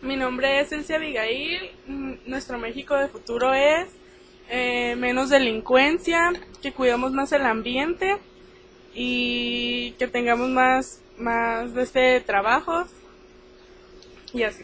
Mi nombre es Elsie Abigail. Mm, nuestro México de futuro es eh, menos delincuencia, que cuidemos más el ambiente y que tengamos más, más de este trabajos y así.